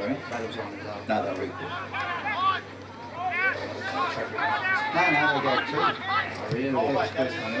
Sorry? That was on the No, that was No, no, they go two. Oh, really? That's the first time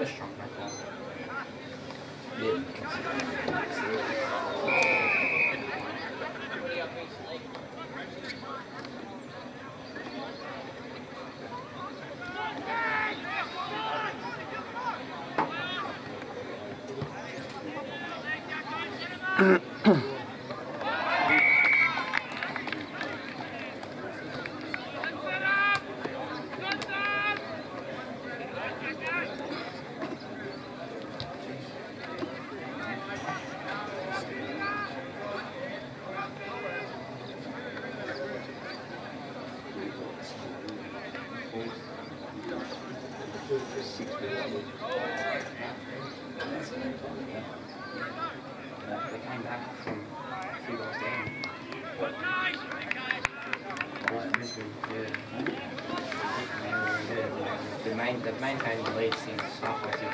restaurant. The main, the maintained the lead since halfway through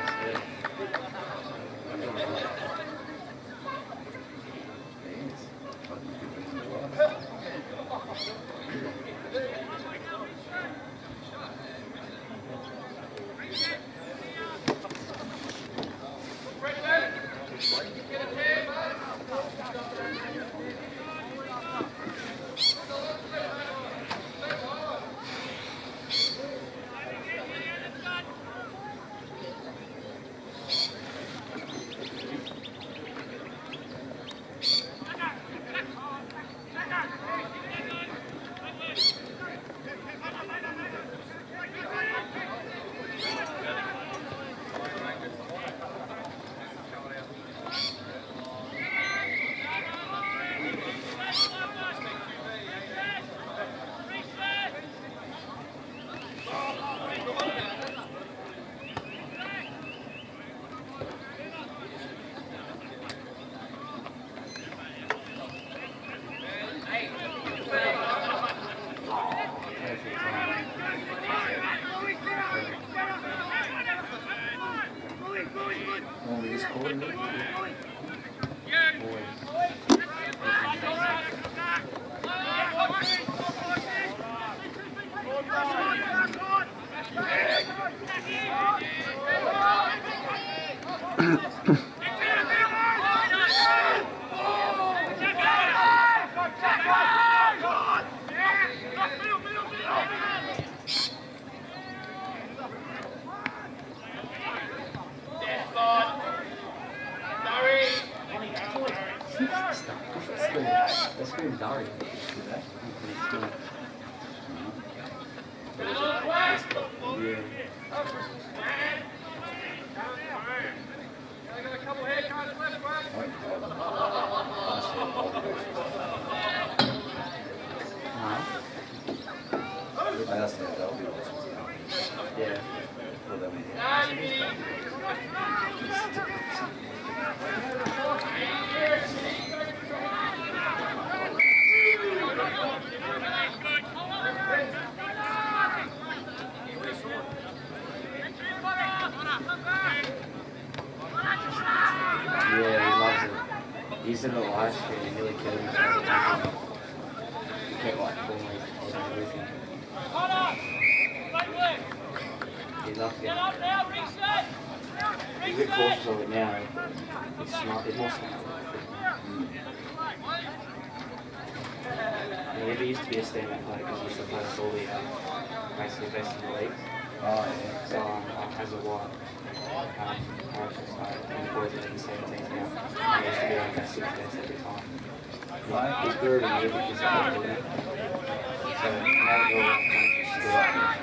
So as a white, I was just like, in the boys are in 17 now. I used to be like that six every time. Right. He's good at it because he's not doing it. So now that you're kind of still ask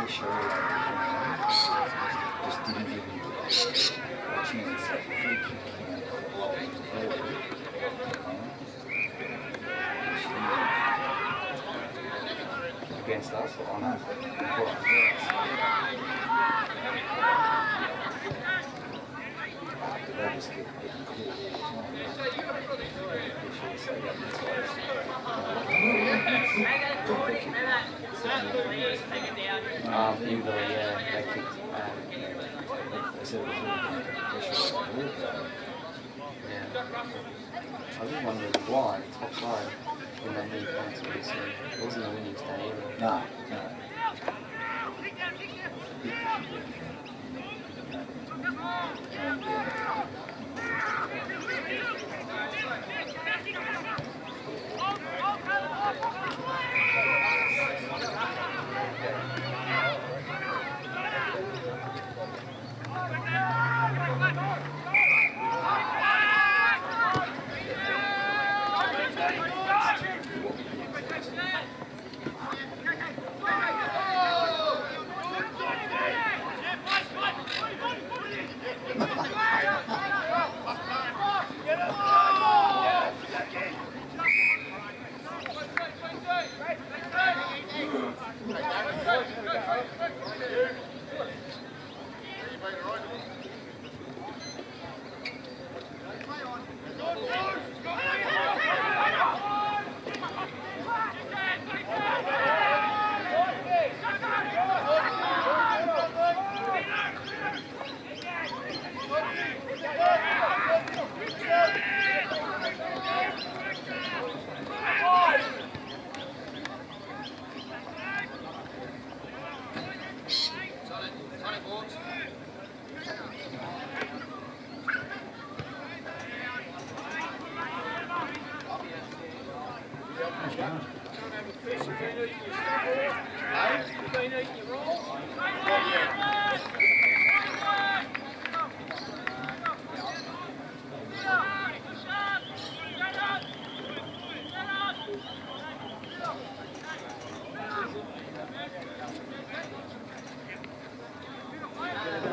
and pressure, you just didn't give him a chance free kick early. you against us on they just kept getting they keep- Um, yeah, they kicked. Um, They said it was all pressure on the ball. yeah. I was just wondering why top side when they need points obviously. It wasn't a winning stay either. No, no. And,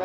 I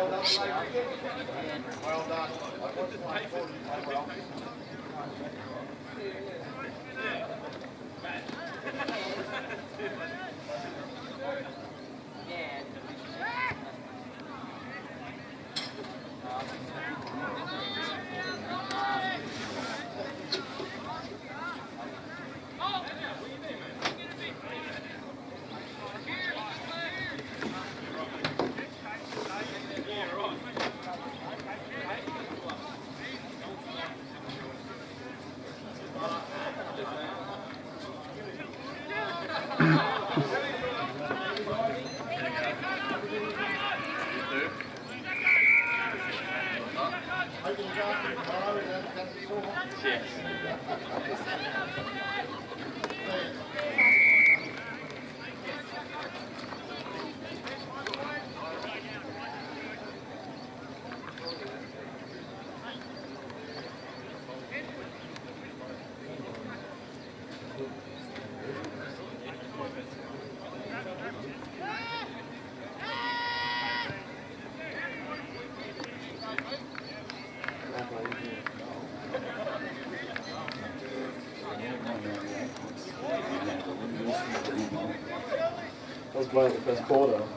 playing the first quarter.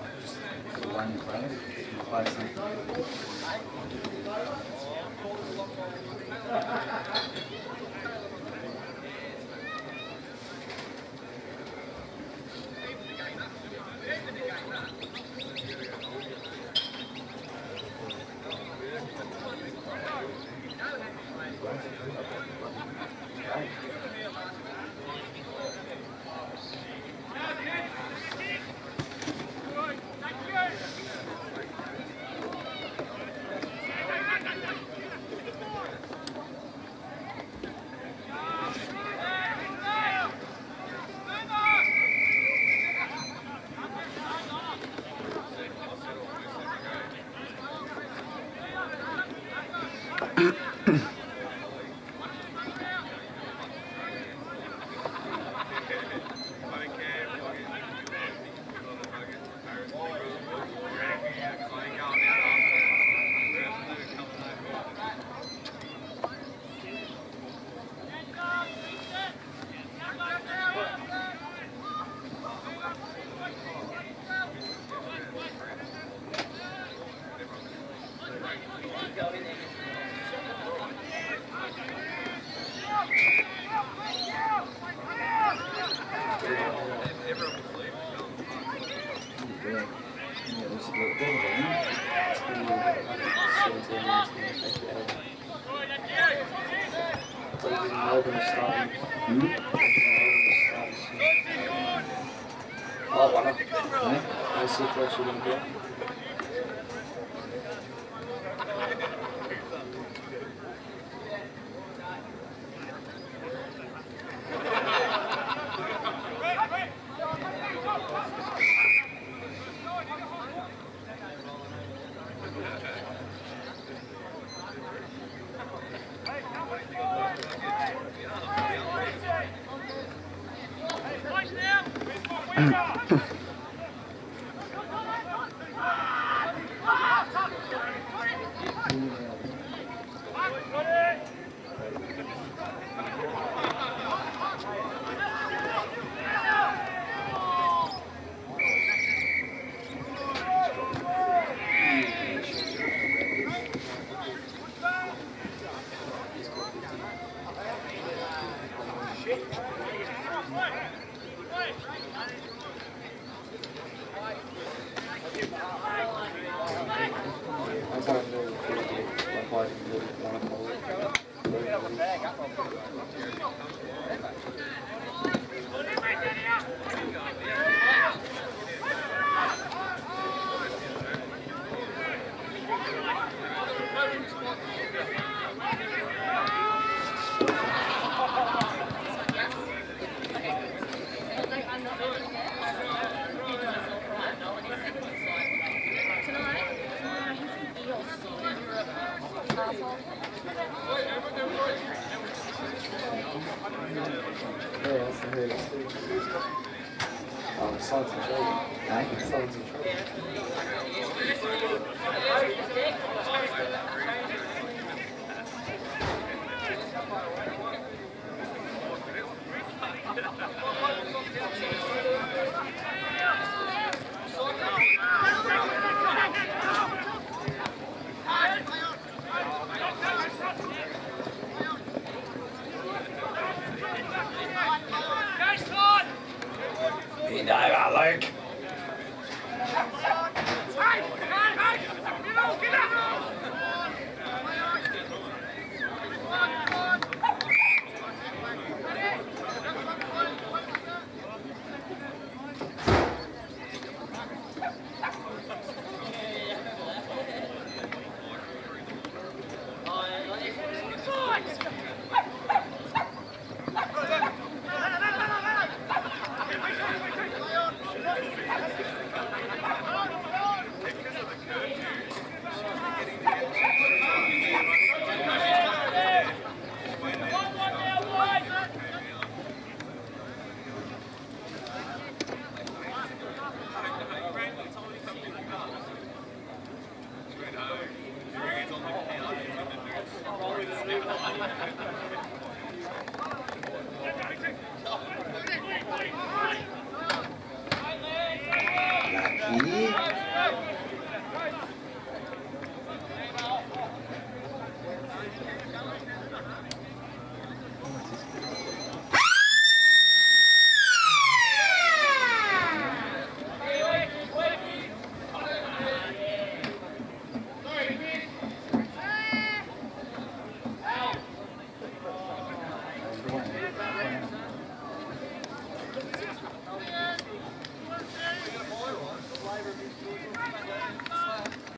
That's a bit bit of a win. Melbourne starting. Hmm? Melbourne starting. Oh, one up. Eh? Let's see if we're actually going to get.